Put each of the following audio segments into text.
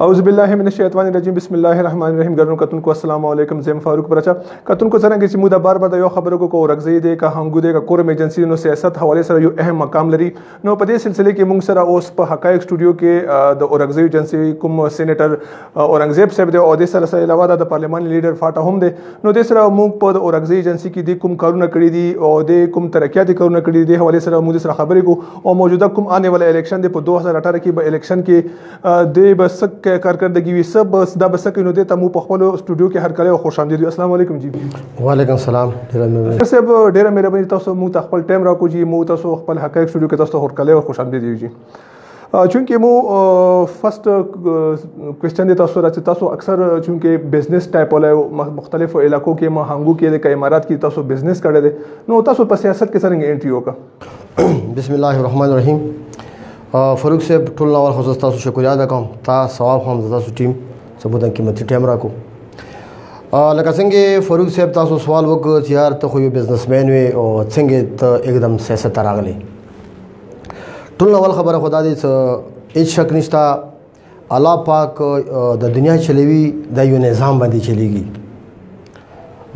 اعوذ بالله من الشیطان الرجیم بسم الله الرحمن الرحیم ګرنو کتون کو السلام علیکم زم فاروق برچا کتون کو څنګه چې موږ د بار بار د یو خبرو کو کو ورغزې دي که هنګو دي که کورم ایجنسی نو سیاست حواله سره یو اهم مقام لري نو په دې سلسله کې موږ سره اوس په حقایق سټوډیو کې د اورغزې ایجنسی کوم سېنیټر اورنګزیب صاحب دی او د سره سره علاوه د پارلیمان لیډر فاټه هم دی نو د سره موږ په اورغزې ایجنسی کې د کوم کارونه کړی دي او د کوم ترقیاتي کارونه کړی دي حواله سره موږ سره خبرې کو او موجوده کوم آنے والا الیکشن دی په 2018 کې به الیکشن کې دی به څه کارکردګي وي څه بس دا به څه کوي نو دې ته مو په خپل استودیو کې هرکلی او خوش آمدید السلام علیکم جی وعلیکم السلام ډیره مهرباني صاحب ډیره مهرباني تاسو مو خپل ټایم راکو جی مو تاسو خپل حقایق استودیو کې تاسو هرکلی او خوش آمدید جی چونکه مو فرست کوېسچن دی تاسو راځي تاسو اکثر چونکه بزنس ټایپ ولا مختلفو علاقو کې مو هنګو کې د امارات کې تاسو بزنس کړی دی نو تاسو په سیاست کې څنګه انټری وکړه بسم الله الرحمن الرحیم فاروق صاحب ټول نور خو تاسو شکریا ادا کوم تا ثواب هم تاسو ټیم سبوت قیمتي ټیم راکو لکه څنګه فاروق صاحب تاسو سوال وکړ چې یار ته خو یو بزنسمن وي او څنګه ته एकदम سیاست راغلی ټول نور خبره خدا دې هیڅ شک نشته الله پاک د دنیا چلوي د یو نظام باندې چلیږي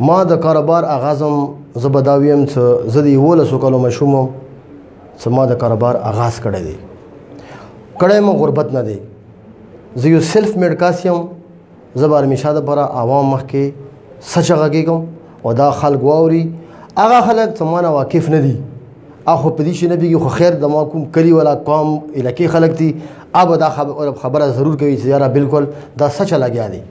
ما د کاروبار اغازم زبداویم چې زدي وله سو کلو مشوم چې ما د کاروبار اغاز کړی دی کړه مې غربت نه دی زه یو سیلف میډ کاسیم زه به همیشه د پر عوام مخ کې سچ غږیږم او دا خلک واوري هغه خلک چې مانه واقف نه دي اخو په دې شي نه بيږي خو خیر د ما کوم کلی ولا قوم الکی خلک دي اب دا خبره ضرور کوي چې یاره بالکل دا سچ لګیا دي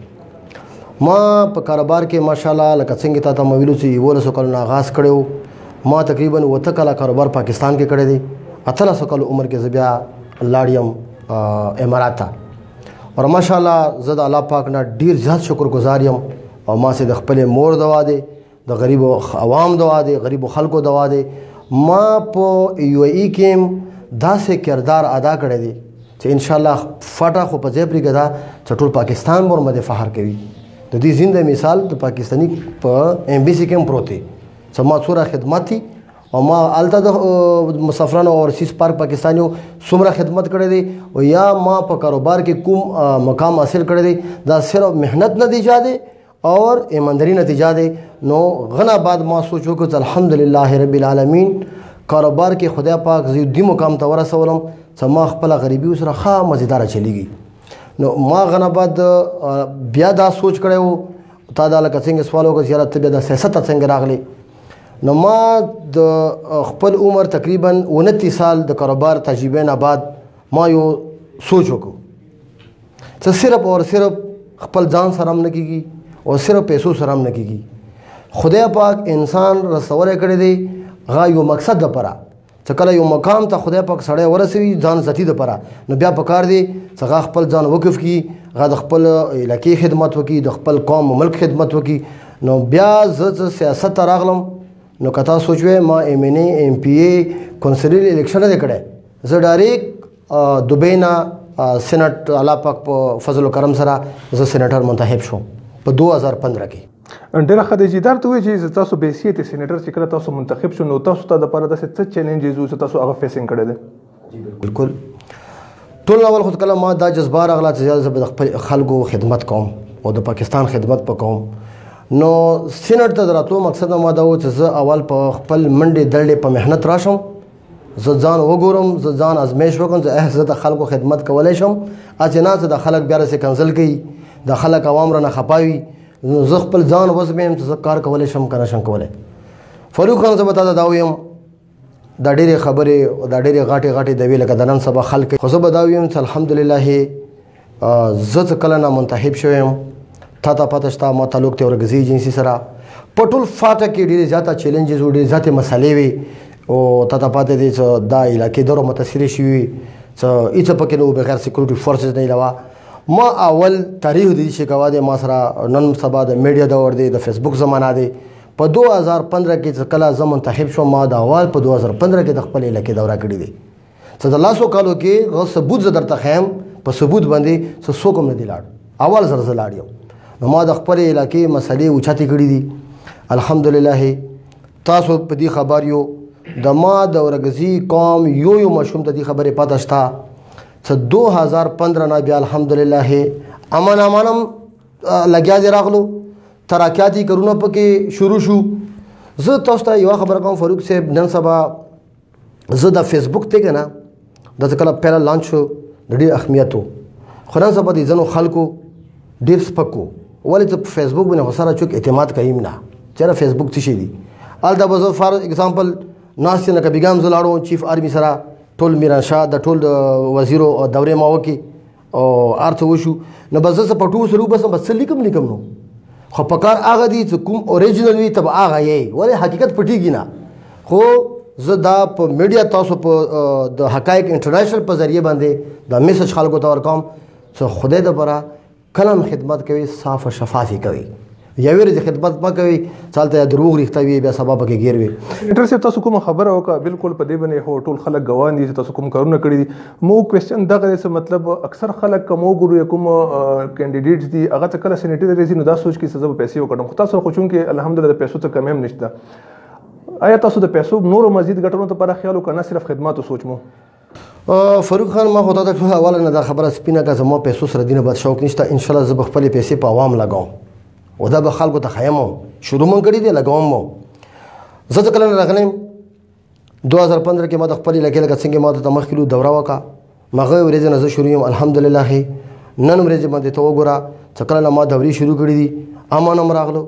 ما په کاروبار کې ماشاالله لکه څنګه تا ته مویلو چې یو لسو کلو آغاز کړو ما تقریبا وته کله کاروبار پاکستان کې کړی دی اتلس کلو عمر کې زبیا لاړیم امارات ته اور ماشاءالله زه د الله پاک نه ډیر زیات شکر گزار یم او ما سه د خپل مور دوا دی د غریب عوام دوا دی غریب خلکو دوا دی ما په یو ای کې داسې کردار ادا کړی دی چې ان شاء الله فټه خو په ځای پرې ګدا چې ټول پاکستان مور مده فخر کوي د دې زنده مثال د پاکستانی په امبیسی کې هم پروت دی چې ما څوره خدمت دي او ما الته د مسافرانو اورسیز پارک پاکستانیو څومره خدمت کړی دی او یا ما په کاروبار کې کوم مقام حاصل کړی دی دا صرف محنت نتیجه دی اور ایمانداری نتیجه دی نو غنا بعد ما سوچو کو چې الحمدلله رب العالمین کاروبار کې خدای پاک زی دی مقام ته ورسولم چې ما خپل غریبي سره ښه مزیدار چلیږي نو ما غنا بعد بیا دا سوچ کړو تا دا لکه څنګه سوال وکړ چې یاره ته بیا د سیاست څنګه راغلی نو ما د خپل عمر تقریبا 29 سال د کاروبار تجربه نه بعد ما یو سوچ وکړ چې صرف او صرف خپل ځان سره هم نه کیږي او صرف پیسو سره هم نه کیږي خدای پاک انسان رسول کړی دی غا یو مقصد لپاره ته کله یو مقام ته خدای پاک سړی ورسوي ځان ستی د پره نو بیا په کار دی څنګه خپل ځان وقف کی غا د خپل علاقې خدمت وکي د خپل قوم او ملک خدمت وکي نو بیا زه سیاست ته راغلم نو کتا سوچوي ما ایم ان ای ایم پی ای کونسلر الیکشن نه کړه زه ډایرک دوبۍ نه سېنات الله پاک په فضل او کرم سره زه سېناتر منتخب شوم په 2015 کې ډیره ښه دی چې درته وی چې تاسو به سیټ سېنیټر چې کله تاسو منتخب شون او تاسو ته د پاره داسې څه چیلنجز او تاسو هغه فیسینګ کړی دی بالکل ټول اول خو کله ما دا جذبه راغله چې زه به خپل خلکو خدمت کوم او د پاکستان خدمت وکوم نو سینټ ته دراتلو مقصد ما دا و چې زه اول په خپل منډې دړې په مهنت راشم زه ځان وګورم زه ځان ازمیش وکم زه احسه د خلکو خدمت کولای شم اچنا زه د خلک بیا رسې کنسل کړي د خلک عوام رانه خپاوي نو زه خپل ځان وزمیم چې زه کار کولای شم کنه شم کولای فاروق خان زه به تاسو دا ویم دا ډېرې خبرې دا ډېرې غاټې غاټې دوي لکه د نن سبا خلک خو زه به دا ویم چې الحمدلله زه څه کله نه منتخب شوم تا ته پته شته ما تعلق ته ورګزي ایجنسی سره په ټول فاټه کې ډېر زیاته چیلنجز او ډېر زیاتې مسلې وي او تا ته پته دي چې دا علاقې درو متاثر شي چې هیڅ پکې نو بغیر سکیورټي فورسز نه علاوه ما اول تاریخ دي چې کوا دي ما سره نن سبا د میډیا دور دی د فیسبوک زمانہ دی په 2015 کې چې کله زه منتخب شوم ما د اول په 2015 کې د خپل علاقې دوره کړې دي څه د لاسو کالو کې غو ثبوت زه درته خیم په ثبوت باندې څه څوک هم نه دی لاړ اول زر زه لاړ یم نو ما د خپل علاقې مسلې اوچاتې کړې دي الحمدلله تاسو په دې خبر یو د ما د ورګزي قوم یو یو مشوم ته دې خبرې پته شته څه 2015 نه بیا الحمدلله امن امنم لګیا دې راغلو تراکیاتی کرونه پکې شروع شو زه تاسو ته یو خبر کوم فاروق صاحب نن سبا زه د فیسبوک ته کنه د ځکه پیل لانچ شو د ډیر اهمیت خو نن سبا د ځنو خلکو ډیر سپکو ولې ته فیسبوک باندې خساره چوک اعتماد کویم نه چېرې فیسبوک څه شي دي ال دا بزو فار ایگزامپل ناس نه کبي ګام زلاړو چیف آرمی سره ټول میران شاه د ټول وزیرو دورې ما وکي او ارته وشو نو بس زه په ټو سره بس بس لیکم لیکم نو خو په کار هغه دي چې کوم اوریجنل وي تب هغه یې ولې حقیقت پټیږي نه خو زه دا په میډیا تاسو په د حقایق انټرنیشنل په ذریعه باندې دا میسج خلکو ته ورکوم چې خدای د برا کلم خدمت کوي صاف او شفافي کوي یا ویره چې خدمت ما کوي چالتیا دروغ رښتا وی بیا سبب کې غیر وی ډاکټر صاحب تاسو کوم خبره وکړه بالکل په دې باندې هو ټول خلک ګوان دي چې تاسو کوم کارونه کړی دي مو کوېشن دا غره څه مطلب اکثر خلک کوم ګورو کوم کینډیډیټ دي هغه ته کله سېنیټری رېزي نو دا سوچ کې سزا په پیسې وکړم خو تاسو خو چون کې الحمدلله د پیسو ته کم هم نشته آیا تاسو د پیسو نورو مزید ګټونو لپاره خیال وکړئ نه صرف خدماتو سوچ مو فاروق خان ما خو تا ته اوله نه دا خبره سپینه که زما پیسو سره دینه بد شوق نشته ان شاء الله زه به خپل پیسې په عوام لګوم او دا به خلکو ته خیم شروع مونږ کړی دی لګوم مو زه ځکه نه راغلم 2015 کې ما د خپل لګې لګ څنګه ما ته مخ کلو دوره وکا مغه ورځ نه زه شروع یم الحمدلله نن ورځ باندې ته وګوره څکل ما دوري شروع کړې دي امانم راغلو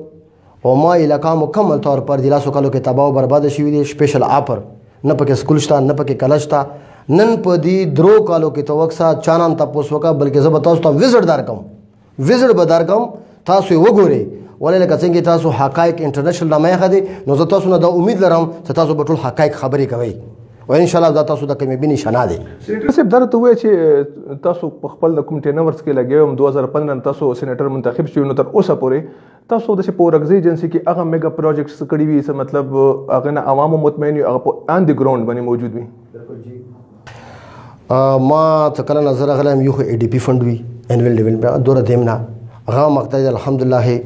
او ما علاقہ مکمل طور پر د لاسو کلو کې تباہ او برباد شوې دي سپیشل آپر نه پکې سکول شته نه پکې کلج شته نن په دې درو کالو کې توکسا چانان تاسو وکا بلکې زه به تاسو ته وزټ دار کوم وزټ به دار کوم تاسو وګورئ ولې لکه څنګه تاسو حقایق انټرنیشنل نامه خدي نو زه تاسو نه دا امید لرم چې تاسو به ټول حقایق خبرې کوئ او ان شاء الله دا تاسو د کمیبي نشانه دي سېنیټر صاحب درته وای چې تاسو په خپل د کوم ټینورس کې لګیوم 2015 تاسو سېنیټر منتخب شوی نو تر اوسه پورې تاسو د پورکزي ایجنسی کې هغه میګا پروجیکټس کړی وي څه مطلب هغه نه عوامو مطمئن یو هغه آن دی ګراوند باندې موجود وي ما څه کله نظر غلم یو ای ډی پی فند وی انویل ډیول دور دیم نه غا مقتدی الحمدلله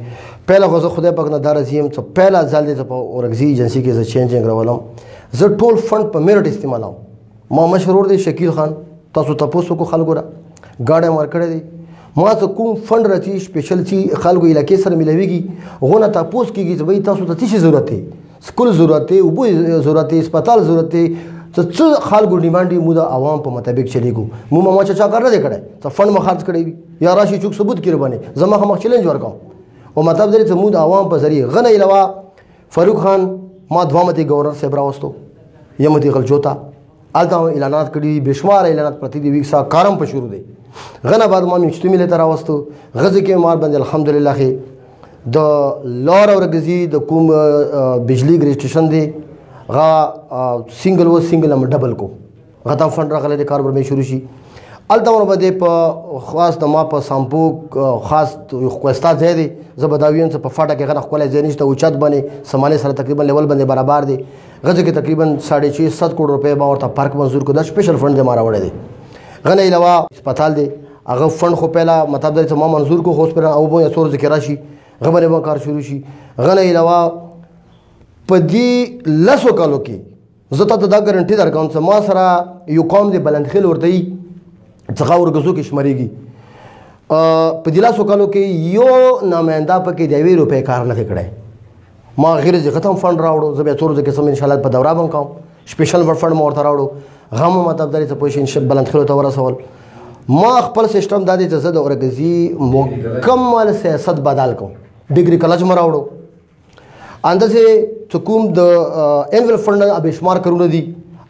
پهلا غوزه خدای پاک نه دار زیم څه پهلا ځل دې په اورګزی ایجنسی کې زه چینجینګ راولم زه ټول فند په میرټ استعمالوم ما مشرور دی شکیل خان تاسو تاسو کو خلکو را گاډه ورکړې دي ما ته کوم فند راځي سپیشل چې خلکو علاقې سره ملويږي غونه تاسو کیږي چې وای تاسو ته څه ضرورت دی سکول ضرورت دی او ضرورت دی هسپتال ضرورت دی ته څه خلکو ډیماند مو د عوام په مطابق چلیګو مو ما چا کار نه کړی ته فند مخ خرج کړی یا راشي چوک ثبوت کړي باندې زما هم چیلنج ورکاو او مطلب دې ته مو د عوام په ذریعہ غنه علاوه فاروق خان ما دوه متي گورنر صاحب راوستو یم دي غل جوتا الته اعلانات کړی دي بشمار اعلانات پرتی دي ویک سا کارم په شروع دي غنه بعد ما میشتو ملي تر راوستو غزه کې مار باندې الحمدلله خې د لور اورګزي د کوم بجلی ګریډ سټیشن دی غا سنگل و سنگل هم ډبل کو غدا فند راغله د کار برمه شروع شي الته ور باندې په خاص د ما په سامپو خاص خوستا ځای دی زبداویان څخه په فاټه کې غنخ کولای ځای نشته او چت باندې سماله سره تقریبا لیول باندې برابر دی غزه کې تقریبا 6.5 کروڑ روپے ما ورته پارک منزور کو د سپیشل فند دی ما راوړی دی غنه علاوه هسپتال دی هغه فند خو پهلا مطلب دی چې ما منزور کو خو پر او بو سور ذکر راشي غبره به کار شروع شي غنه علاوه په دې لاسو کالو کې زه ته دا ګارنټي درکوم چې ما سره یو قوم دی بلندخیل ورته یي څخه ورګزو کې شمارېږي په دې لاسو کالو کې یو نماینده پکې د یوې روپۍ کار نه کړی ما غیر ځکه ته هم فنډ راوړو زه بیا څو ورځې کې سم انشاءالله په دوره به هم کوم سپیشل ور فنډ مو ورته راوړو غم مو مطلب درې ته پوه شي انشاءالله بلندخیلو ته ورسول ما خپل سیستم دا دی چې زه د اورګزي مکمل سیاست بدل کوم ډیګري کالج مې راوړو اندازې چې کوم د انول فند نه به شمار کړونه دي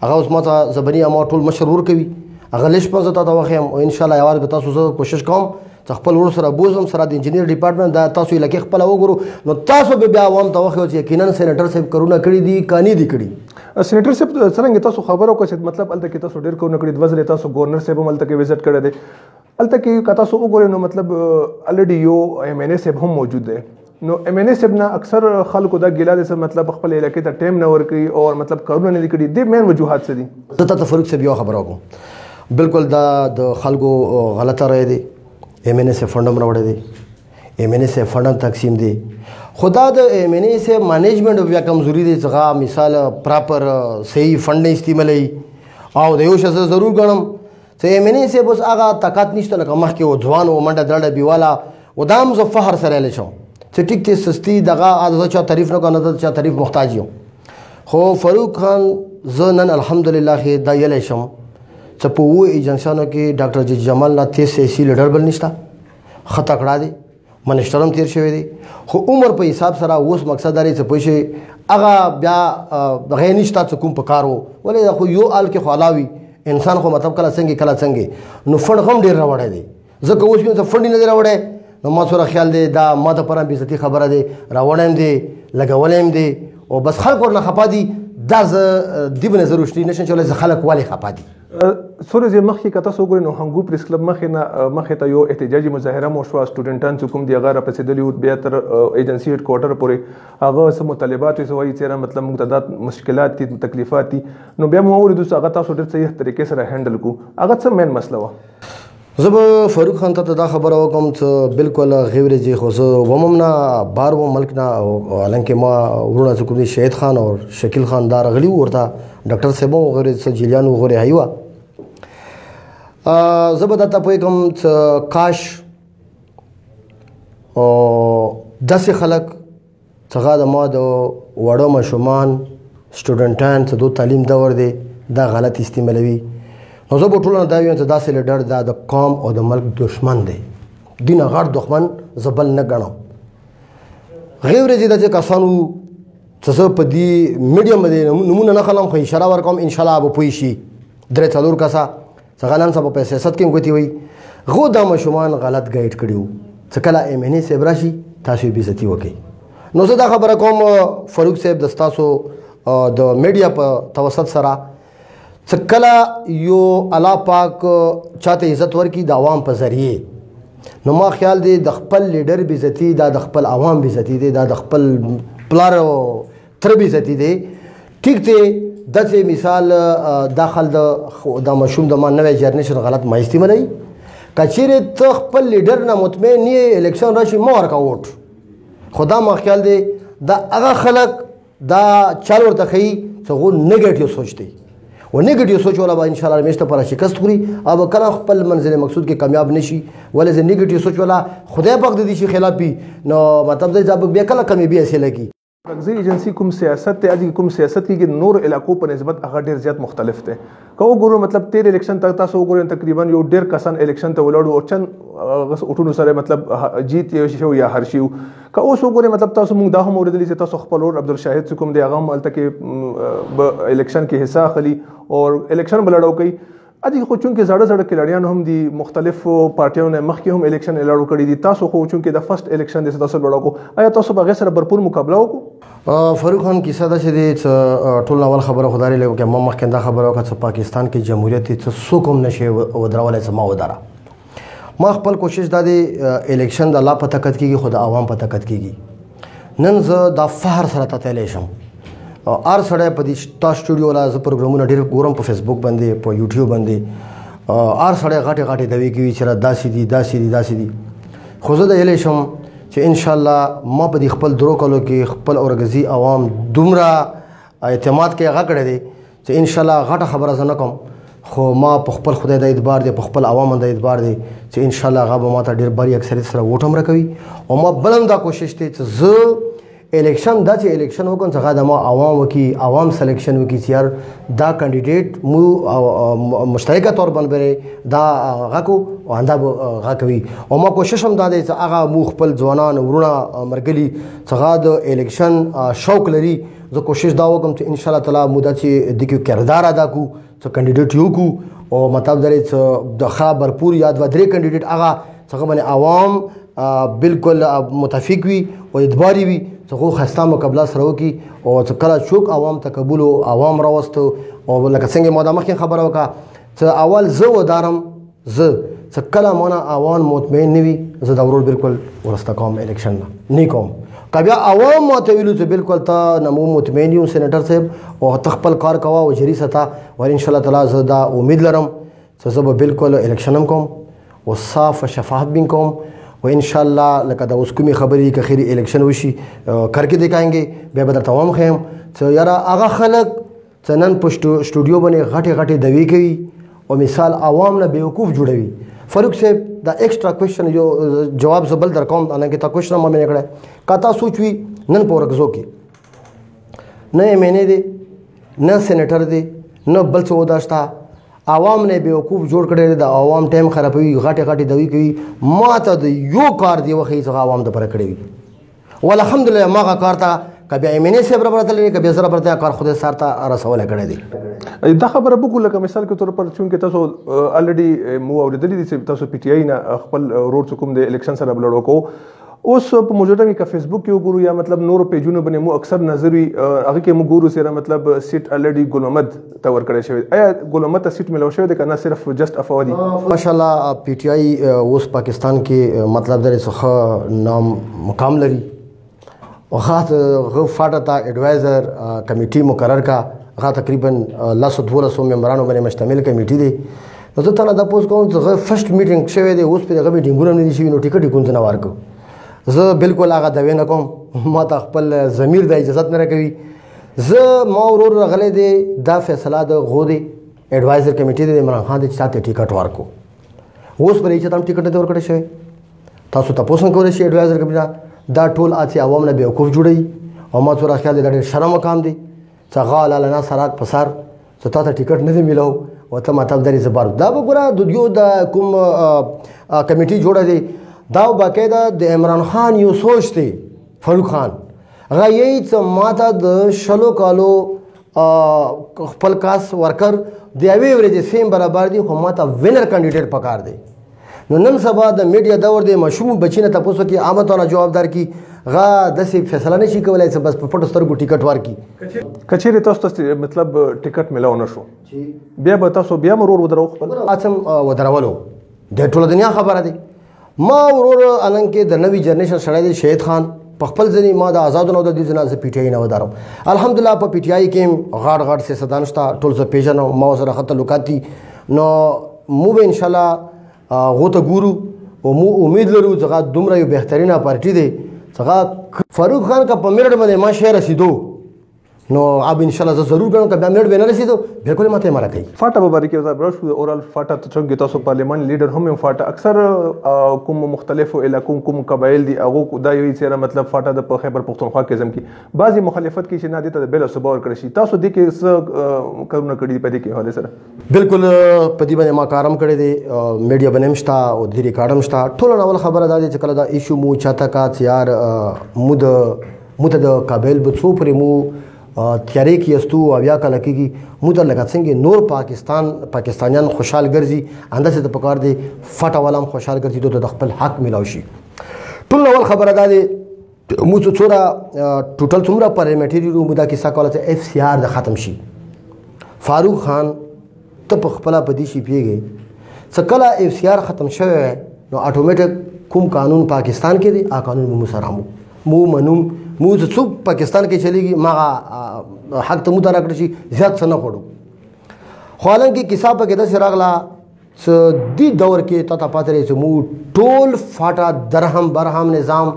هغه اوس ماته زبري امو ټول مشر ور کوي هغه لښ په زتا ته وخم او ان شاء الله یوار به تاسو سره کوشش کوم چې خپل ور سره بوزم سره د انجنیر ډپارټمنټ دا تاسو یې لکه خپل وګورو نو تاسو به بیا وام ته وخت یقینا سېنیټر صاحب کرونا کړی دی کانی دی کړی سېنیټر صاحب څنګه تاسو خبرو کوئ چې مطلب الته کې تاسو ډیر کورونه کړی د وزیر تاسو ګورنر صاحب هم الته کې وزټ کړی دی الته کې کته سو وګورئ نو مطلب الډي یو ایم ان اس هم موجود دی نو ایم ان اس نه اکثر خلکو دا ګیلا د مطلب خپل علاقې ته ټیم نه ورکي او مطلب کارونه نه کړي د مین وجوهات څه دي زه ته فرق سه بیا خبرو کوم بالکل دا د خلکو غلطه رائے دي ایم ان اس فندم راوړی دي ایم ان اس فندم تقسیم دي خدا د ایم ان اس مینجمنت بیا کمزوري دي څنګه مثال پراپر صحیح فند نه استعمالي او د یو شزه ضرور غنم فیمنی سے بس هغه طاقت نشته لکه مخکې و ځوان و منډه درړه بیواله و دا هم زه فخر سره ویلی شم چې ټیک دی سستی دغه زه چا تعریف نه کوم نه چا تعریف محتاج یم خو فاروق خان زه نن الحمدلله ښې دا ویلی شم چې په اوو ایجنسیانو کې ډاکټر جمال نه تیز سیاسي لیډر بل نشته ښه تکړه دی منشترم تیر شوی دی خو عمر په حساب سره اوس مقصد لري چې پوښي هغه بیا غیر نشته چې کوم پکارو ولې خو یو آل کې خلاوي انسان خو مطلب کله څنګه کله څنګه نو فند هم ډیر راوړی دی ځکه اوس یو فند نه دی راوړی نو ما سره خیال دی دا ما ته پرم بیزتی خبره دی راوړم دی لګولم دی او بس خلک ورنه خپا دي دا زه دی بنظر وشتي نشم چې ولې خلک والي خپا دي څو ورځې مخکې که تاسو وګورئ نو هنګو پریس کلب مخې نه مخې ته یو احتجاجي مظاهره مو شوه سټوډنټان چې کوم دي هغه راپسېدلي وو بیا تر ایجنسي هیډ کوارټر پورې هغه څه مطالبات وي څه وایي څېره مطلب موږ ته دا مشکلات دي تکلیفات دي نو بیا مو ولیدو چې هغه تاسو ډېر صحیح طریقې سره هینډل کو هغه څه مین مسله وه زه به فاروق خان ته دا خبره وکم چې بالکل غیورې جی خو زه ومم نه بار و ملک نه حالانکه ما ورونه چې کوم شهید خان او شکیل خان دار غلی ورته ډاکټر صاحب او غیره چې جیلیان و غیره هیوا زه به دا ته پوي کوم چې کاش او داسې خلک څنګه د ما د وړو ماشومان سټوډنټان څه دو تعلیم دور دی دا غلط استعمالوي نو زه به ټولو نه دا وایم چې داسې لیډر دا د قوم او د ملک دشمن دی دین غړ دښمن زبل نه ګڼم غیر ورځې د کسانو څه څه په دې میډیم باندې نمونه نه خلم خو اشاره ورکوم ان شاء الله به پوي شي درې څلور کسه څغلان صاحب په سیاست کې غوتی وي غو دا مشومان غلط ګایډ کړیو څه کله ایم ان ای صاحب راشي تاسو به عزت وکړي نو زه دا خبره کوم فاروق صاحب د تاسو د میډیا په توسط سره څه کله یو الله پاک چاته عزت ورکي د عوام په ذریعه نو ما خیال دی د خپل لیډر بیزتی دا د خپل عوام بیزتی دی دا د خپل پلار او تر به زتی دی ټیک ته دغه مثال داخل د د مشوم د مان نوې جرنیشن غلط ما استعمالي کچيره ته خپل لیډر نه مطمئن نه الیکشن راشي مو ورکا ووټ خدا ما خیال دی دا هغه خلک دا چل ورته خي څنګه نیگیټیو سوچ دی و نیگیټیو سوچ ولا به ان شاء الله رمیشته پر شکست خوري او کله خپل منزل مقصود کې کامیاب نشي ولې زه نیگیټیو سوچ ولا خدای پاک دې شي خلاف بي نو مطلب دا به کله کمې بي اصله کی تغذیه ایجنسی کوم سیاست ته اجي کوم سیاست کې نور علاقو په نسبت هغه ډیر زیات مختلف دی کو ګورو مطلب تیر الیکشن ته تاسو ګورئ تقریبا یو ډیر کسان الیکشن ته ولاړو او چن غس اټونو سره مطلب جیت یو شو یا هر شیو که اوس وګورئ مطلب تاسو موږ دا هم اوریدلی چې تاسو خپل اور عبدالشاهد کوم دی هغه هم الته کې الیکشن کې حصہ اخلي او الیکشن بلړو کوي اجي خو چونکې زړه زړه کلاړیان هم دي مختلفو پارټیانو نه مخکې هم الیکشن اعلان کړی دي تاسو خو چونکې د فرست الیکشن د تاسو لړو کو آیا تاسو به غسر برپور مقابله وکړو فاروق خان کیسه دا چې دی ټول اول خبره خدای له کې ما مخکې دا خبره وکړه چې پاکستان کې جمهوریت څه سوکم نشي ودرولای چې ما ودره ما خپل کوشش دا دی الیکشن د الله په طاقت کېږي خو د عوام په طاقت کېږي نن زه دا فهر سره تتلی شم ار سړی په دې تا سټوډیو لا زه پروګرامونه ډېر ګورم په فیسبوک باندې په یوټیوب باندې ار سړی غټې غټې دوي کوي چې را داسې دي داسې دي داسې دي خو زه د هیلې شم چې ان شاء الله ما په دې خپل درو کلو کې خپل اورګزي عوام دومره اعتماد کې هغه کړی دی چې ان شاء الله غټه خبره زنه کوم خو ما په خپل خدای د اعتبار دی په خپل عوام د اعتبار دی چې ان شاء الله هغه به ماته ډیر بری اکثریت سره ووټ هم راکوي او ما بلم دا کوشش دی چې زه الیکشن دا چې الیکشن وکړم څنګه د ما عوام وکي عوام سلیکشن وکي چې یار دا کاندیدټ مو مشترکه تور باندې دا غکو او انده غکوي او ما کوشش هم دا دی چې هغه مو خپل ځوانان ورونه مرګلي څنګه د الیکشن شوق لري زه کوشش دا وکم چې ان شاء الله تعالی مودا چې د کې کردار ادا کو چې کاندیدټ یو کو او مطلب دا چې د خا برپور یاد و درې کاندیدټ هغه څنګه باندې عوام بالکل متفق وي او ادباري وي څنګه خستا مقابله سره وکي او چې کله شوک عوام تقبل او عوام راوستو او لکه څنګه مودا مخکې خبره وکړه چې اول زه ودارم زه څه کله مونږه عوام مطمئن نه وي زه دا ورور بالکل ورسته کوم الیکشن نه کوم کبیا عوام ماته ویلو چې بالکل تا نمو مطمئن یو سېنیټر صاحب او تخپل کار کوا او جری ستا ور ان شاء الله تعالی زه دا امید لرم چې زه به بالکل الیکشن کوم او صاف شفاف بین کوم و ان شاء الله لکه دا اوس کومي خبرې کې خیر الیکشن وشي کر کې دیکھاینګي به بدر تمام خیم چې یاره هغه خلک څه نن په سټوډیو باندې غټې غټې دوي کوي او مثال عوام نه بیوقوف جوړوي فاروق صاحب دا ایکسترا کوېشن یو جواب زبل در کوم انا کې تا کوېشن ما مې کړه کاته سوچوي نن په ورکزو کې نه ایم ان ای دی نه سېنیټر دی نه بل څه وداشتا عوام نه بیوقوف جوړ کړي دا عوام ټایم خرابوي غټه غټه دوي کوي ما ته د یو کار دی وخی څنګه عوام د پر کړی وي والحمدلله ماغه کار ته کبه ایمنه صاحب را برتل نه کبه زره برتل کار خود سره ته رسول کړی دی دا خبره به کوله کوم مثال کې تور پر چون کې تاسو الریډي مو اوریدلې دي چې تاسو پی ټی آی نه خپل روډ کوم د الیکشن سره بلډو کو اوس په موجوده کې که فیسبوک کې وګورو یا مطلب نور پیجونو باندې مو اکثر نظر وي هغه کې مو ګورو سره مطلب سیټ الډي ګل محمد ته ورکړی شوی ایا ګل محمد ته سیټ ملو شوی دی کنه صرف جست افوا دي ماشاءالله پی ټی آی اوس پاکستان کې مطلب درې څخه نام مقام لري او خاص غو فاټه تا اډوایزر کمیټي مقرر کا غا تقریبا لاسو دوله سو ممبرانو باندې مشتمل کمیټي دی نو زه تعالی د پوز کوم چې فرست میټینګ شوی دی اوس په دغه میټینګونه نه دي شوی نو ټیکټ کوم نه ورکو زه بالکل هغه دوی نه کوم ما ته خپل ضمیر د اجازه نه کوي زه ما ورور رغلې دي دا فیصله د غودي اډوایزر کمیټې د عمران خان د چاته ټیکټ ورکو اوس بلې چې تم ټیکټ ته ورکړی شوی تاسو تاسو نه کولای شئ اډوایزر کمیټه دا ټول اته عوام نه بیوقوف جوړي او ما څور خیال دې ډېر شرم وکام دي څغال لنا سرات پسر زه تا ته ټیکټ نه دی ملاو او ته ماته درې زبر دا به ګوره د دیو د کوم کمیټي جوړه دی دا باقاعده د عمران خان یو سوچ دی فاروق خان هغه یی چې ماته د شلو کالو خپل کاس ورکر دی اوی ورځې سیم برابر دی خو ماته وینر کاندیدټ پکار دی نو نن سبا د میډیا دور دی مشوم بچینه تاسو کې عامه تونه جوابدار کی غا د سی فیصله نشي کولای چې بس په پټو سترګو ټیکټ ورکی کچېره تاسو ته مطلب ټیکټ ملاو نشو بیا به تاسو بیا مرور ودرو خپل اچم ودرولو د ټول دنیا خبره دی ما ورور الان کې د نوی جنریشن سره دی شهید خان په خپل ځنی ما د آزاد نو د دې ځنا ز پیټای نه ودارم الحمدلله په پیټای کې غاړ غاړ سیاستدان شته ټول ز پیژنو ما سره خط لوکاتی نو مو به ان شاء الله غو ته ګورو او مو امید لرو چې هغه دومره یو بهترینه پارټي دی چې هغه فاروق خان کا په میرټ باندې ما شعر رسیدو نو اب ان شاء الله زه ضرور غواړم کله میرټ به نه رسیدو بالکل ماته مارا کوي فاټه مبارک یو ځای برش وي اورال فاټه ته څنګه تاسو پارلیمان لیډر هم فاټه اکثر کوم مختلفو علاقو کوم قبایل دي هغه دا یو سره مطلب فاټه د خیبر پښتونخوا کې زم کې بعضي مخالفت کې چې نه دي ته بل صبر کړی شي تاسو د کې کارونه کړی په دې کې حواله سره بالکل په دې باندې ما کارم کړی دی میډیا باندې مشتا او د ریکارډم شتا ټول اول خبره ده چې کله دا ایشو مو چاته کا تیار مو د مو ته د کابل به څو پرې مو تیارې کې استو او یا کله کېږي مو ته لکه څنګه نور پاکستان پاکستانیان خوشحال ګرځي انداسې ته پکار دی فټه والا هم خوشحال ګرځي دوی ته د خپل حق ملاو شي ټول اول خبره ده مو ته څوره ټوټل څومره پرمیټری رو مو دا کیسه کوله چې اف سی آر د ختم شي فاروق خان ته په خپل په دې شي پیږي څه کله اف سی آر ختم شوه نو اتوماتیک کوم قانون پاکستان کې دی آ قانون مو سره مو مو منوم مو څو پاکستان کې چلیږي ما حق ته مو درکړ شي زیات څه نه خورو خو حالانکه کیسه په کې د سراغلا څه دی دور کې تته پاتې لري چې مو ټول فاټا درهم برهم نظام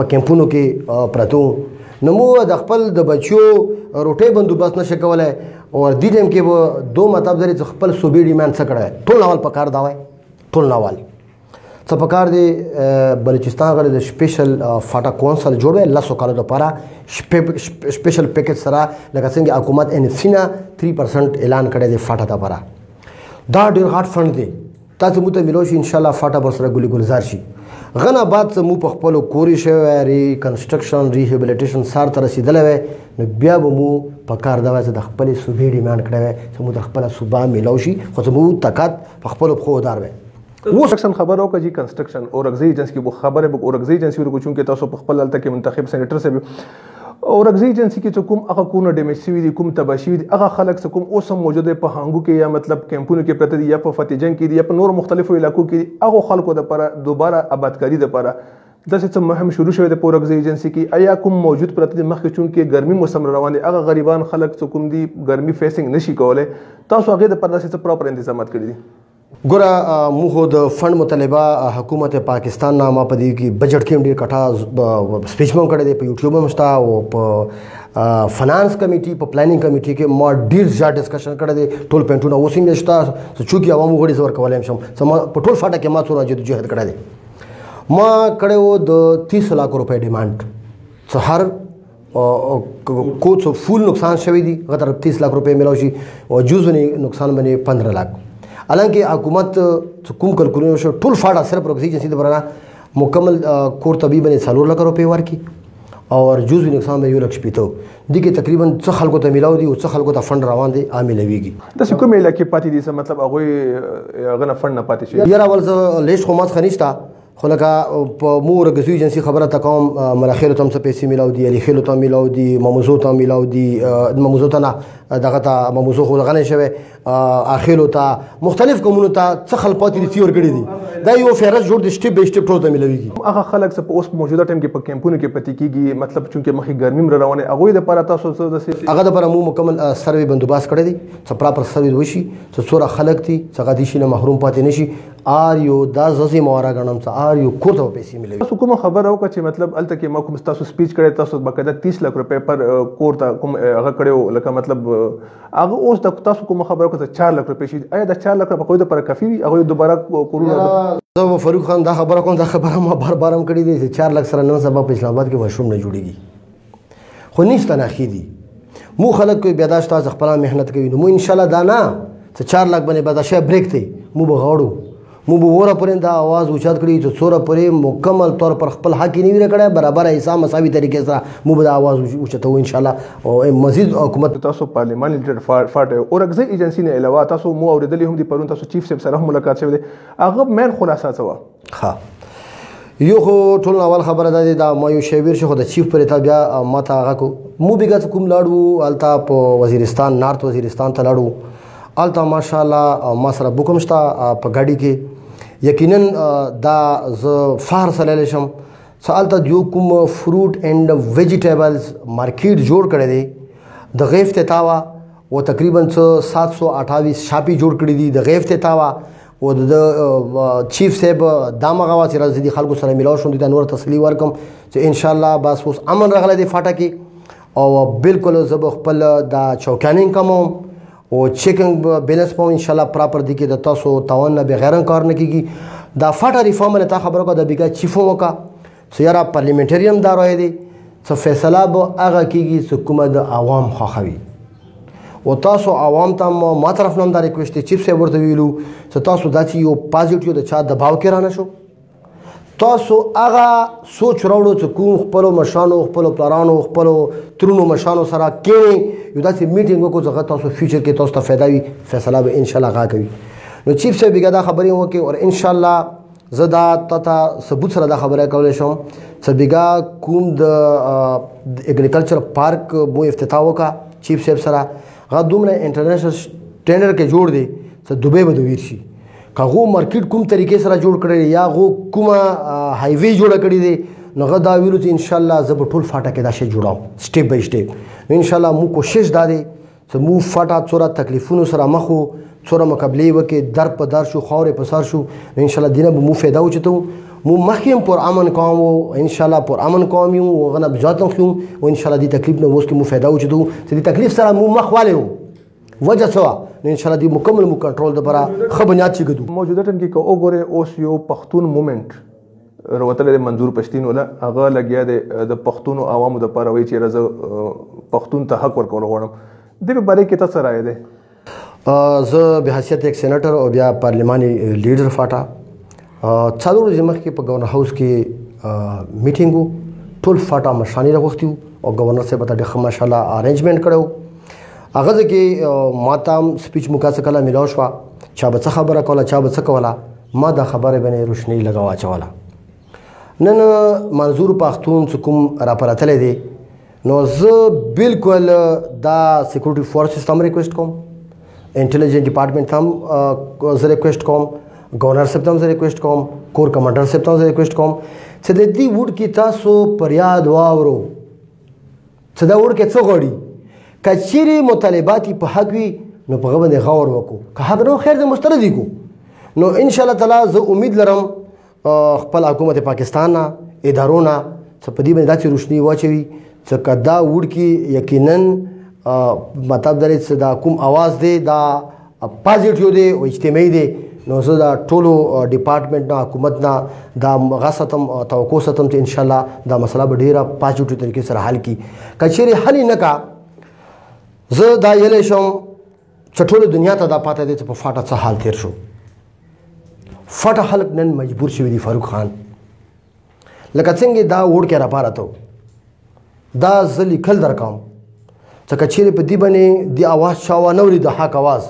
په کمپونو کې پرتو نو مو د خپل د بچو روټي بندوبست نشه کولای او دې ټیم کې به دوه مطلب لري چې خپل صوبې ډیماند څه کړای ټول نوال په کار دا وای ټول نوال ته په کار دی بلوچستان غړي د سپیشل فاټا کونسل جوړوي لاسو کالو لپاره سپیشل پیکج سره لکه څنګه حکومت ان سینا 3% اعلان کړی دی فاټا ته لپاره دا ډیر غاټ فند دی تاسو مو ته ملو شي ان شاء الله فاټا بر سره ګلي ګلزار شي غنا بعد څه مو په خپل کوري شوی ری کنسټرکشن ریهابلیټیشن سار تر رسیدلې وي نو بیا به مو په کار دا وځه د خپل صوبې ډیماند کړی وي چې مو د خپل صوبا ملو شي خو مو تکات په خپل خو دار وي کنسټرکشن خبر او کجی کنسټرکشن اورګزی ایجنسی کې خبره به اورګزی ایجنسی ورکو چون کې تاسو په خپل حالت کې منتخب سېنیټر سره اورګزی ایجنسی کې کوم هغه کونه ډیمیج شوی دي کوم تباہ شوی دي هغه خلک کوم اوس هم موجود په هانګو کې یا مطلب کیمپونو کې پرته دي یا په فتح جنگ کې دي یا په نور مختلفو علاقو کې هغه خلکو لپاره دوباره آبادکاری لپاره داسې څه مهم شروع شوی د پورګز ایجنسی کې آیا کوم موجود پرته د مخکې چون کې ګرمي موسم روان دی هغه غریبان خلک څه کوم دي ګرمي فیسینګ نشي کولای تاسو هغه د پرداسې څه پراپر انتظامات کړی دي ګوره موږ د فند مطالبه حکومت پاکستان نامه په دې کې بجټ کې ډېر کټا سپیچ مو کړی دی په یوټیوب هم شته او په فنانس کمیټي په پلانینګ کمیټي کې ما ډیر زیات ډسکشن کړی دی ټول پینټونه اوس هم نشته چې عوام غوړي زور کولای شم سم په ټول فاټه کې ما څوره جد جهاد کړی دی ما کړو د 30 لک روپے ډیماند څه هر کوڅو فول نقصان شوی دی غتر 30 لک روپے ملاو شي او جزونی نقصان باندې 15 لک الانکه حکومت کوم کلکونه شو ټول فاډه صرف روغتي جنسي د برانه مکمل کور طبيب باندې 4 لک روپے ورکي او جزوی نقصان به یو لک شپیتو دي کې تقریبا څه خلکو ته ملاو دي او څه خلکو ته فند روان دي عاملويږي د کومه علاقې پاتې دي څه مطلب هغه غنه فند نه پاتې شي یاره ول لیست خو ماس خنيشتا خو لکه په مور غزوی ایجنسی خبره تا کوم ملخیلو تم څه پیسې ملاو دي علي خیلو تم ملاو دي مموزو تم ملاو دي مموزو ته نه دغه ته مموزو خو غنه شوی اخیلو ته مختلف کومونو ته څه خلک پاتې دي ور کړی دي دا یو فیرس جوړ دي سټیپ به سټیپ ټول ته ملويږي هغه خلک څه په اوس موجوده ټیم کې په کیمپونو کې پاتې کیږي مطلب چې مخې ګرمي مر روانه هغه د پاره تاسو څه د هغه د پاره مو مکمل سروي بندوباس کړی دي څه پراپر سروي وشي څه څوره خلک دي څه غدي شي نه محروم پاتې نشي آر یو دا ززي مورا غنم سا آر یو کور ته پیسې ملوي تاسو کوم خبر او چې مطلب الته کې ما کوم تاسو سپیچ کړی تاسو بقاعده 30 لک روپے پر کور ته کوم هغه کړو لکه مطلب هغه اوس د تاسو کوم خبر او چې 4 لک روپے شي ایا دا 4 لک په کوی د پر کافي وي هغه دوباره کورونه زه فاروق خان دا خبره کوم دا خبره ما بار بار هم کړې دي چې 4 لک سره نن سبا په اسلام آباد کې مشروم نه جوړيږي خو نشته نه خېدي مو خلک کوي بیا دا ستاسو خپل مهنت کوي نو مو ان شاء الله دا نه چې 4 لاک باندې بس شي بریک دی مو به غوړو مو به وره پرې دا आवाज اوچت کړی چې څوره پرې مکمل طور پر خپل حق نه ویره کړه برابر ایسا مساوي طریقې سره مو به دا आवाज اوچته و ان شاء الله او مزید حکومت تاسو پارلیمان لیډر فاټ او رګزي ایجنسی نه علاوه تاسو مو اوریدلې هم دي پرون تاسو چیف سیب سره هم ملاقات شوه هغه مین خلاصه څه ها یو خو ټول اول خبره ده دا ما یو شی ویر شو د چیف پر تا بیا ما ته هغه کو مو بیګه کوم لاړو التا په وزیرستان نارت وزیرستان ته لاړو التا ماشاءالله ما سره بوکم شتا په ګاډي کې یقینا دا ز فار سره لشم سالتا جو کوم فروټ اینڈ ویجیټیبلز مارکیټ جوړ کړی دی د غیف ته تاوا و تقریبا څو 728 شاپی جوړ کړی دي د غیف ته تاوا او د چیف صاحب دا مغه وا چې راځي د خلکو سره ملاو شوم د نور تسلی ورکم چې ان شاء الله بس اوس امن راغله د فاټه کې او بالکل زب خپل دا چوکانین کوم او چیکنګ بیلنس په ان شاء الله پراپر دي کې د تاسو تاون نه بغیر کار نه کیږي دا فاټه ریفارم نه تا خبره کو د بیګا چیفو وکا سو یاره پارلیمنټریم دا رائے دی څه فیصله به هغه کیږي چې کومه د عوام خوښوي او تاسو عوام ته ما ما طرف نوم دا ریکوست چیف صاحب ورته ویلو چې تاسو داسې یو پازیټیو د چا دباو کې رانه شو تاسو هغه سوچ راوړو چې کوم خپل مشانو خپل پلارانو خپل ترونو مشانو سره کینې یو داسې میټینګ وکړو چې تاسو فیوچر کې تاسو ته فایده وي فیصله به ان شاء الله غا کوي نو چیف صاحب دا خبرې وکړي او ان شاء الله زه دا تته ثبوت سره دا خبره کولای شم چې بیګا کوم د اګریکلچر پارک مو افتتاح وکا چیف صاحب سره هغه دومره انټرنیشنل سټینډرډ کې جوړ دی چې دوبه به دویر شي کغه مارکیټ کوم طریقې سره جوړ کړی یا غو کومه های وی جوړ کړی دی نو غو دا ویلو چې ان شاء الله زه په ټول فاټه کې دا شی جوړاو سټیپ بای سټیپ ان شاء الله مو کوشش دا دی زمو فټا څوره تکلیفونو سره مخ وو څوره مقابله وکي در په در شو خورې په سر شو ان شاء الله دینه به مو فایده وچتو مو مخیم پر امن قوم وو ان شاء الله پر امن قوم یو غنه بزاتم خو او ان شاء الله دې تکلیف نه ووس کې مو فایده وچتو چې دې تکلیف سره مو مخ والي وو وجه سوا ان شاء الله دې مکمل مو کنټرول د برا خبريات چې ګدو موجوده ټیم کې کو وګوره اوس یو پښتون مومنټ روتل د منظور پښتين ولا هغه لګیا دی د پښتون او عوامو د پاره وی چې رزه پښتون ته حق ورکول غواړم د په باره کې تاسو راي دی زه به حیثیت یک سېنیټر او بیا پارلیماني لیډر فاټا څلور ورځې مخکې په ګورنر هاوس کې میټینګ وو ټول فاټا مشرانی راغوښتي او ګورنر صاحب ته ډېر ماشاءالله ارینجمنټ کړو هغه ځکه ماته سپیچ مکاسه کله ملاو شو چا به څه خبره کوله چا به څه کوله ما دا خبره باندې روشنی لګاو اچوله نن منظور پښتون چې کوم راپراتلې دي نو زه بالکل دا سکیورټي فورسز تم ریکوست کوم انټيليجنس ډپارټمنټ تم زه ریکوست کوم گورنر صاحب تم زه ریکوست کوم کور کمانډر صاحب تم زه ریکوست کوم چې د دې وډ کې تاسو پریاد واورو څه دا ورکه څه غړي کچيري مطالباتي په حق وي نو په غوونه غور وکړو که حق نو خیر د مستردي کو نو ان شاء الله تعالی زه امید لرم خپل حکومت پاکستان نه ادارو نه څه په دې باندې داسې روشنی واچوي چې کدا وړکی یقینا مطلب درې چې دا کوم आवाज دی دا پازیټیو دی او اجتماعي دی نو زه دا ټولو ډپارټمنټ نه حکومت نه دا غاستم توقع ستم چې ان شاء الله دا مسله به ډیره پازیټیو طریقې سره حل کی کچېری حل نه کا زه دا یلې شم چې ټول دنیا ته دا پاتې دي چې په فاټه څه حال تیر شو فاټه خلک نن مجبور شوی دی فاروق خان لکه څنګه دا وړ کې را پاره ته دا زلی کل درکاو چې کچېرې په دې باندې د اواز چاوا نه وري د حق اواز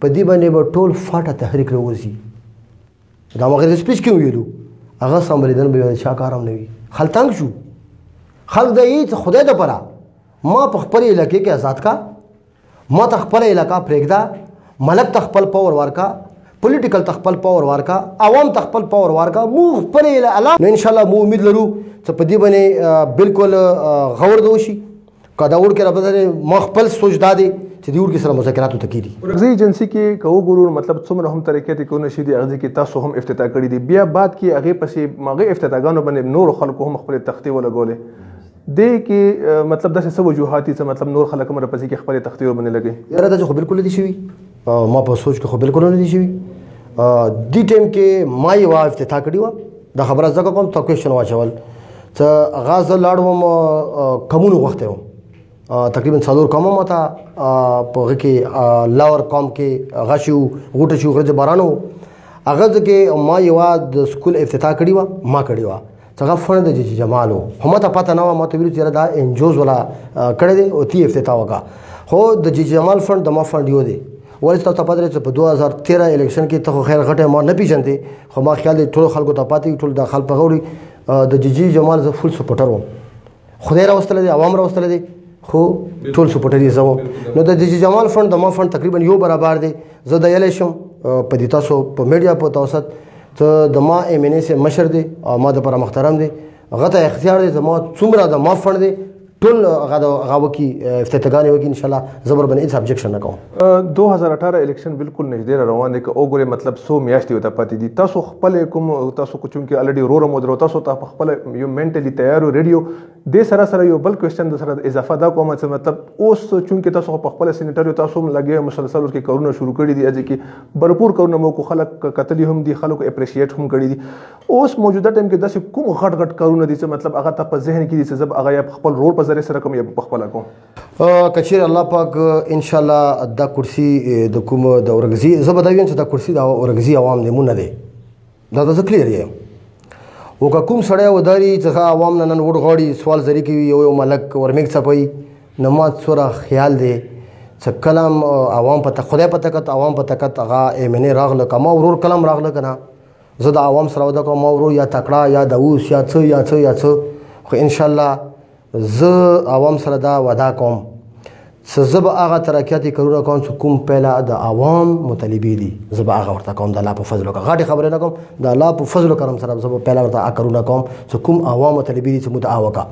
په دې باندې به ټول فاټه تحریک راوځي دا مغه د سپیچ کې ویلو هغه سمبلیدل به چا کارم نه وي خلتنګ شو خلک د هیڅ خدای د پره ما په خپل علاقې کې آزاد کا ما ته خپل علاقه پرېږده ملک ته خپل پاور ورکا پولیټیکل ته خپل پاور ورکا عوام ته خپل پاور ورکا مو خپل اعلان نو ان شاء الله مو امید لرو چې په دې باندې بالکل غور دی وشي کدا ور کې رب ما خپل سوچ دا دی چې دی ور کې سره مذاکرات ته کیدي ورځي ایجنسی کې کو ګورو مطلب څومره هم طریقې ته کو نشي دی ارزي کې تاسو هم افتتاح کړی دی بیا بعد کې هغه پسې ماغه افتتاحګانو باندې نور خلکو هم خپل تختی ولګولې دې کې مطلب داسې څه وجوهات دي چې مطلب نور خلک مر پسې کې خپل تختې وبنه لګي یاره دا خو بالکل دي شوی ما په سوچ کې خو بالکل نه دي شوی دی ټیم کې ما یو افتتاح کړی و دا خبره زکه کوم ته کوېشن واچول ته غاز لاړ وم کمون وخت و تقریبا څلور کوم ما ته په کې لاور کوم کې غشو غټه شو غرض بارانو هغه ځکه ما یو د سکول افتتاح کړی و ما کړی و څنګه فن د جی جمالو هم ته پته نه و ما ته ویل چې دا انجوز ولا کړی دی او تی افتتاح وکا خو د جی جمال فن د ما فن یو دی ولې تاسو پته لرئ چې په 2013 الیکشن کې ته خیر غټه ما نه پیژندې خو ما خیال دی ټول خلکو ته پاتې ټول د خلک غوړي د جی جمال زه فول سپورټر وم خدای راوستل دي عوام راوستل دي خو ټول سپورټري زو نو د جی جمال فند د ما فند تقریبا یو برابر دی زه د یل شم په دې تاسو په میډیا په توسط ته د ما ایم ان اس مشر دی او ما د پر محترم دی غته اختیار دی زما څومره د ما فند دی ټول غو کی افتتاحګانې وکي ان شاء الله زبر باندې هیڅ ابجیکشن نه کوم 2018 الیکشن بالکل نږدې را روان دی که وګورئ مطلب څو میاشتې ورته پاتې دي تاسو خپل کوم تاسو کو چونکې الریډي وروره مو درو تاسو ته خپل یو منټلی تیار او ریډیو د سره سره یو بل کوېشن د سره اضافه دا کوم چې مطلب اوس چونکې تاسو په خپل سېنیټر تاسو هم لګي مسلسل ورکه کارونه شروع کړي دي اځي کې برپور کارونه مو کو خلک کتلی هم دي خلکو اپریشیټ هم کړي دي اوس موجوده ټیم کې داسې کوم غټ غټ کارونه دي چې مطلب هغه ته په ذهن کې دي چې زب هغه خپل رول په ذریعہ سره کوم یا په خپل کوم کچیر الله پاک ان شاء الله دا کرسی د کوم د اورګزی زبداوین چې دا کرسی د اورګزی عوام دی مونږ نه دی دا د کلیر یم او که کوم سړی وداري چې ښه عوام نه نن وډ غاړي سوال زری کوي یو یو ملک ورمیک څپي نو ما سره خیال دی چې کلام عوام په خدای په تکت عوام په تکت هغه ایمنه راغله کما ورور کلام راغله کنه زه د عوام سره ودا کوم ورور یا تکړه یا د اوس یا څه یا څه یا څه خو ان شاء الله زه عوام سره دا ودا کوم چې زه به هغه ترقیاتي کارونه کوم چې کوم پهله د عوام مطالبې دي زه به هغه ورته کوم د الله په فضل وکړم غټې خبرې نه کوم د الله په فضل وکړم سره زه به پهله ورته هغه کارونه کوم چې کوم عوام مطالبې دي چې مو دعا وکړه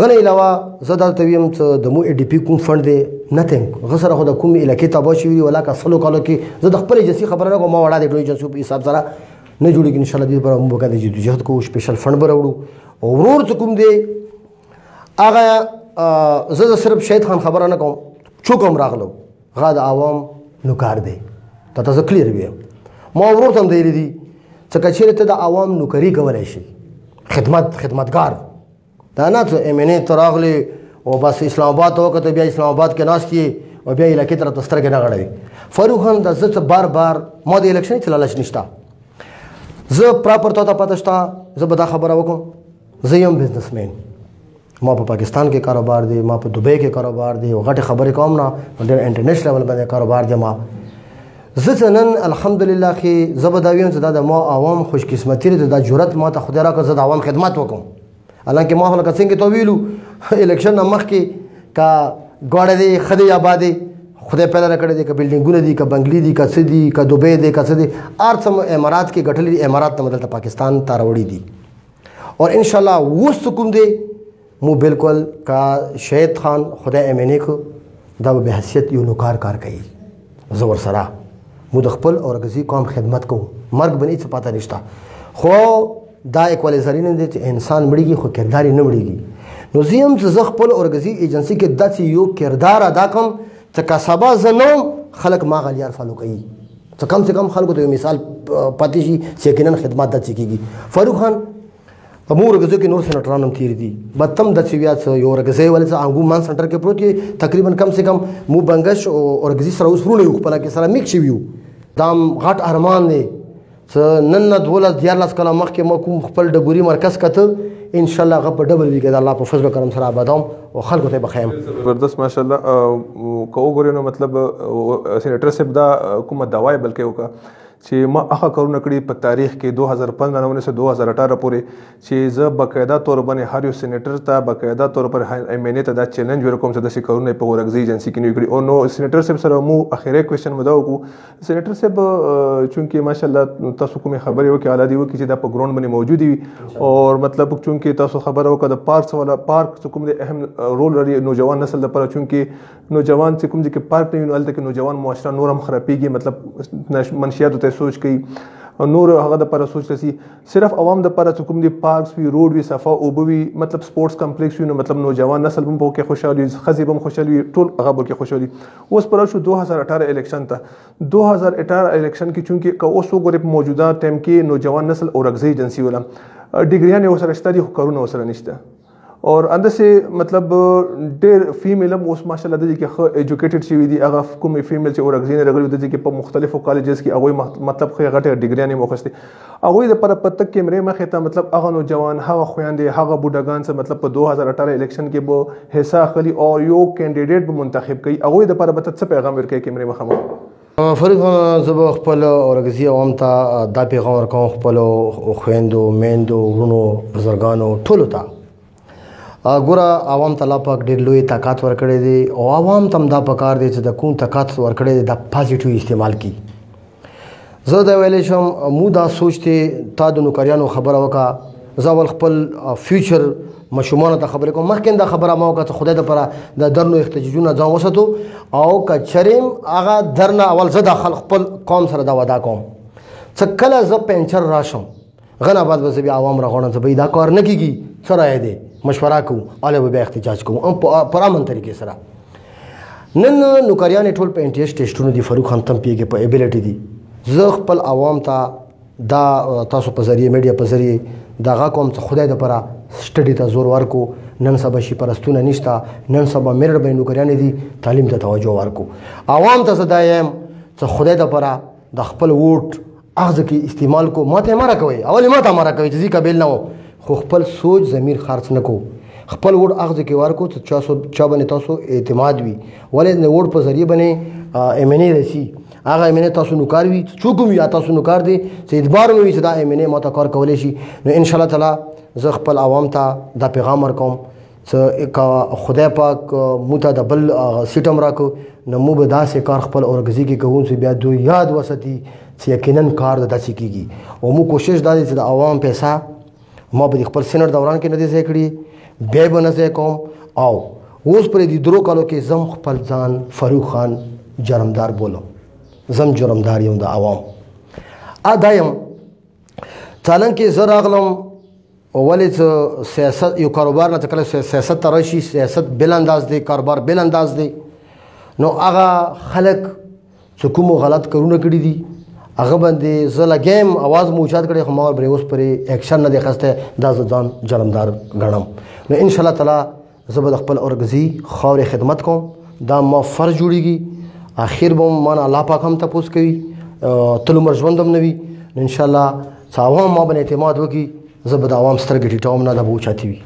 غنه علاوه زه دا ته ویم چې د مو ای ډي پی کوم فند دی نتنګ غسر خو د کوم علاقې تابع شوی ولا کا سلو کالو کې زه د خپل جنسي خبره نه کوم ما وړاندې ډوی جنسي په حساب سره نه جوړیږي ان شاء الله دې لپاره موږ وکړو چې جهاد کوو سپیشل فند به راوړو او ورور ته کوم دی هغه زه زه صرف شهید خان خبره نه کوم څو کوم راغلو غا د عوام نو کار دی ته تاسو کلیر وي ما ورور ته دی لري چې کچېره ته د عوام نوکری کولای شي خدمت خدمتګار دا نه ته ایم ان ای ته راغلی او بس اسلام آباد ته وکته بیا اسلام آباد کې ناست یې او بیا علاقې ته راته سترګې نه غړوي فاروق خان دا زه ته بار بار ما د الیکشن هېڅ لالچ نشته زه پراپر تا ته پته شته زه به دا خبره وکړم زه یم بزنسمین ما په پاکستان کې کاروبار دی ما په دوبۍ کې کاروبار دی او غټې خبرې کوم نه ډېر انټرنیشنل لیول باندې کاروبار دی ما زه ته نن الحمدلله خې زه به دا ویم چې دا د ما عوام خوش قسمتي لري دا جرأت ما ته خدای راکړ زه د عوام خدمت وکم الانکه ما هله څنګه ته ویلو الیکشن نه مخکې کا ګوړه دی خدای یا بادې خدای پیدا نه کړی دی که بلډینګونه دي که بنگلي دي که څه دي که دوبۍ دی که څه دي هر څه امارات کې ګټلې دي امارات ته مدلته پاکستان ته راوړي دي او ان شاء الله اوس کوم دی مو بالکل کا شهید خان خدای امینه کو دا به حیثیت یو نوکار کار کوي زور سره مو د خپل اورګزي قوم خدمت کو مرګ بنې څه پاته نشته خو دا اکوالی زرین دی چې انسان مړیږي خو کردار نه مړیږي نو زیم چې زه خپل اورګزي ایجنسی کې داسې یو کردار ادا کوم چې که سبا زه نه خلک ما غلیار فالو کوي څه کم څه کم خلکو ته یو مثال پاتې شي چې یقینا خدمات داسې کېږي فاروق خان په مور ورځو کې نور سنټران هم تیر دي بتم د سیویا څو یو ورځې ولې څه انګو مان سنټر کې پروت دی تقریبا کم سے کم مو بنگش او ورځې سره اوس رونه یو خپل کې سره میک شي ویو دام غټ ارمان دی څه نن نه دوله دیار لاس کله مخ کې مکو خپل ډبوري مرکز کته ان شاء الله غو په ډبل ویګه د الله په فضل کرم سره آبادوم او خلکو ته بخیم زبردست ماشاء الله کو ګورینو مطلب سېنیټر صاحب دا کومه دوايي بلکې وکړه چې ما هغه کارونه کړي په تاریخ کې 2015 نه ونیسه 2018 پورې چې زه باقاعده تور باندې هر یو سېنیټر ته باقاعده تور پر ایم ان ای ته دا چیلنج ورکوم چې داسې کارونه په ورکزي ایجنسی کې نه کړي او نو سېنیټر صاحب سره مو اخیری کوېشن مو دا وکړو سېنیټر صاحب چونکه ماشاءالله تاسو کومې خبرې وکړي اعلی دی وکړي چې دا په ګراوند باندې موجود وي او مطلب چونکه تاسو خبره وکړه د پارکس ولا پارک کوم د اهم رول لري نوجوان نسل لپاره چونکه نوجوان چې کوم ځای کې پارک نه وي نو هلته کې نوجوان معاشره نور هم خرابېږي مطلب منشیاتو ته سوچ کوي نور هغه د پر سوچ رسی صرف عوام د پر کوم دی پارکس وی روډ وی صفه او بوي مطلب سپورتس کمپلیکس وی نو مطلب نوجوان نسل هم په کې خوشاله وي خزي هم خوشاله وي ټول هغه به کې خوشاله وي اوس پر شو 2018 الیکشن ته 2018 الیکشن کې چونکی که اوس وګورې موجوده ټیم کې نوجوان نسل اورګزي ایجنسی ولا ډیګریان یې وسره شته دي خو کارونه وسره نشته اور اند سه مطلب ډېر فیمیل هم اوس ماشاءالله د دې کې خو ایجوکیټډ شوی دی هغه کومې فیمیل چې اورګزین رغلی د دې کې په مختلفو کالجز کې هغه مطلب خو غټه ډیګری نه مخسته هغه د پر پتک کیمرې مخه ته مطلب هغه نو جوان هغه خويندې هغه بډګان سره مطلب په 2018 الیکشن کې به حصہ خلی او یو کینډیډیټ به منتخب کړي هغه د پر پتک څه پیغام ورکړي کیمرې مخه فرق زب خپل اورګزی عوام ته دا پیغام ورکوم خپل خويندو میندو ورونو بزرګانو ټولو ته ګوره عوام ته لا پاک ډېر لوی طاقت ورکړی دی او عوام تم دا پکار دی چې د کوم طاقت ورکړی دی دا پازیټیو استعمال کی زه دا ویلی شم مو دا سوچ ته تا د نوکریانو خبره وکړه زه ول خپل فیوچر مشومانو ته خبرې کوم مخکې دا خبره ما وکړه خدای د پره د درنو احتجاجونو ځان وساتو او کچریم هغه درنه اول زه د خلک خپل قوم سره دا ودا کوم څه کله زه پنچر راشم غنا بعد به بیا عوام راغونم زه به دا کار نه کیږي څه راي دي مشوره کوم اله به احتجاج کوم او پر امن طریقې سره نن نوکریان ټول په انټیس ټیسټونو دي فاروق خان تم پیګه په ایبیلیټي دي زه خپل عوام ته دا تاسو په ذریعه میډیا په ذریعه دا غا کوم څه خدای د پره سټډي ته زور ورکو نن سبا شي پرستونه نشتا نن سبا میرډ به نوکریان دي تعلیم ته توجه ورکو عوام ته زدایم څه خدای د پره د خپل ووټ اغزه کې استعمال کو ماته مره کوي اول ماته مره کوي چې قبل نه خو خپل سوچ ضمیر خرڅ نکو خپل وړ اغزه کې ورکو چې چا سو چا باندې تاسو اعتماد وي ولې نه وړ په ذریعہ باندې ایمنه رسی هغه ایمنه تاسو نو کار وی څوک وی تاسو نو کار دی چې ادبار وی چې دا ایمنه ماته کار کولای شي نو ان شاء الله تعالی زه خپل عوام ته دا پیغام ورکوم چې خدای پاک مو ته د بل سیټم راکو نو مو به داسې کار خپل اورګزي کې کوو چې بیا دوی یاد وساتي چې یقینا کار د داسې کیږي او مو کوشش دا دی چې د عوام پیسې ما په خپل سینر دوران کې نه دي ځای کړي بیا به نه ځای کوم او اوس پر دې درو کالو کې زم خپل ځان فاروق خان جرمدار بولم زم جرمدار یم د عوام ا دایم تالن کې زه راغلم ولې چې سیاست یو کاروبار نه تکله سیاست تر شي سیاست بل انداز دی کاروبار بل انداز دی نو هغه خلک څه کوم غلط کارونه کړی دي هغه باندې زه لګیم اواز مو اوچات کړی خو ما ور اوس پرې اکشن نه دی خسته دا ځان جلمدار غنم نو ان شاء الله تعالی زه به خپل اورګزي خاورې خدمت کوم دا ما فرض جوړیږي اخر به ما نه الله پاک هم تاسو کوي تل عمر ژوندم نوي ان شاء الله څاوه ما باندې اعتماد وکي زه به د عوام سترګې ټیټوم نه دا به وچاتي وي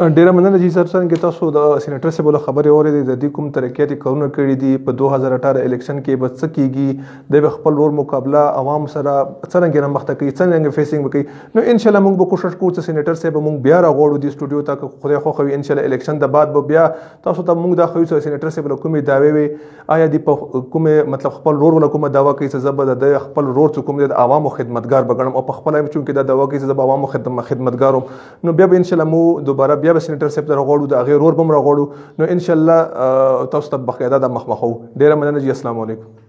ډیره مننه جی سر څنګه تاسو د سېنیټر صاحب له خبرې اورېدې د دې کوم ترقیاتي کارونه کړي دي په 2018 الیکشن کې به څه کیږي د خپل ور مقابله عوام سره څنګه نه مخته کوي څنګه فیسینګ وکړي نو ان شاء الله موږ به کوشش کوو چې سېنیټر صاحب موږ بیا راغوړو د سټوډیو ته خدای خو خو ان شاء الله الیکشن د بعد به بیا تاسو ته موږ دا خو چې سېنیټر صاحب له کومې داوي وي آیا دی په کوم مطلب خپل رور ولا کومه داوا کوي چې زه به د خپل رور څو کوم د عوامو خدمتګار بګړم او په خپل هم چونکې دا داوا کوي چې زه به عوامو خدمت خدمتګاروم نو بیا به ان شاء الله مو دوباره بیا به سېنیټر صاحب ته غوړو د هغه رور بم راغوړو نو ان شاء الله تاسو ته بخیر دا مخمخو ډیره مننه جی السلام علیکم